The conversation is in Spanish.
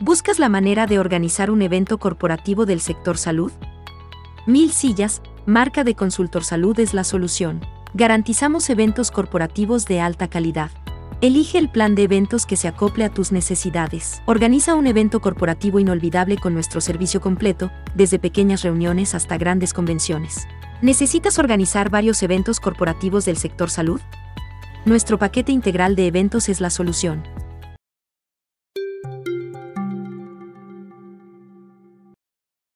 ¿Buscas la manera de organizar un evento corporativo del sector salud? Mil Sillas, marca de Consultor Salud es la solución. Garantizamos eventos corporativos de alta calidad. Elige el plan de eventos que se acople a tus necesidades. Organiza un evento corporativo inolvidable con nuestro servicio completo, desde pequeñas reuniones hasta grandes convenciones. ¿Necesitas organizar varios eventos corporativos del sector salud? Nuestro paquete integral de eventos es la solución.